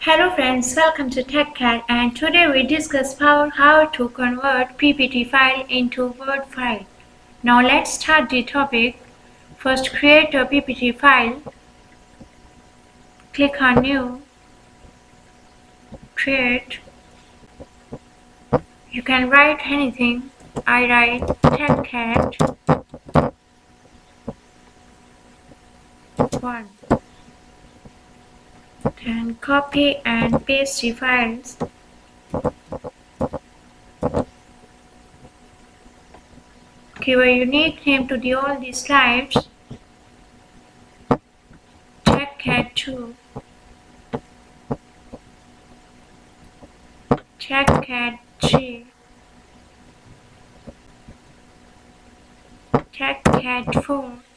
Hello friends, welcome to TechCat and today we discuss how, how to convert PPT file into Word file. Now let's start the topic. First create a PPT file. Click on new. Create. You can write anything. I write TechCat 1 then copy and paste the files give a unique name to the all the slides TechCat 2 TechCat 3 TechCat 4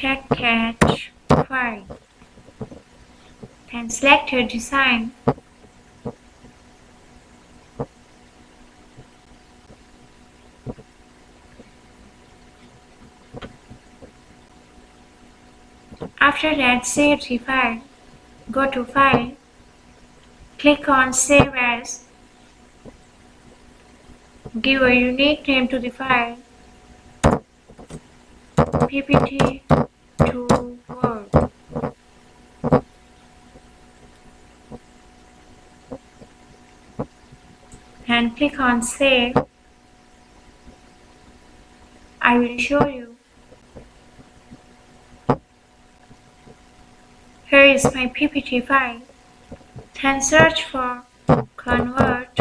TechCat file then select your design. After that save the file. Go to file. Click on save as. Give a unique name to the file. Ppt And click on save. I will show you. Here is my PPT file. Then search for convert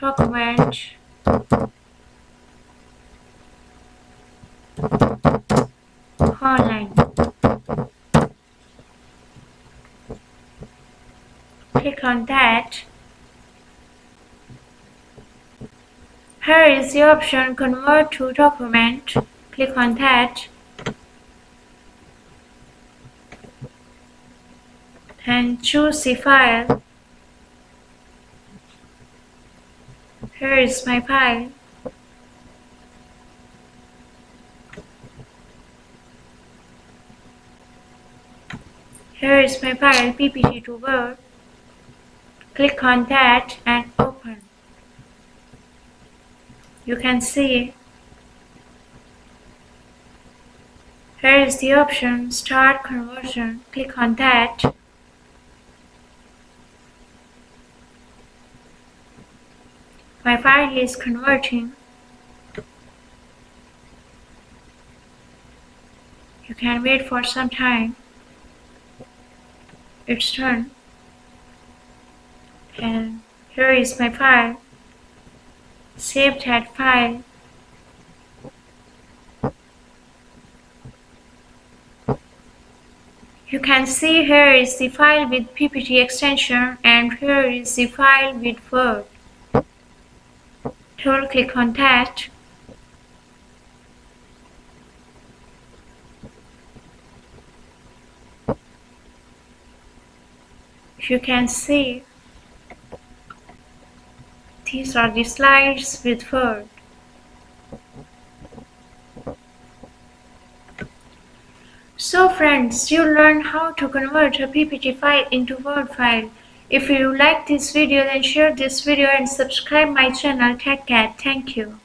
document online. Click on that. Here is the option convert to document. Click on that. And choose the file. Here is my file. Here is my file ppt to word. Click on that and open. You can see here is the option start conversion. Click on that. My file is converting. You can wait for some time it's done and here is my file. Save that file. You can see here is the file with ppt extension and here is the file with word. Double click on that. You can see these are the slides with Word. So friends, you learned how to convert a PPT file into Word file. If you like this video then share this video and subscribe my channel TechCat. Thank you.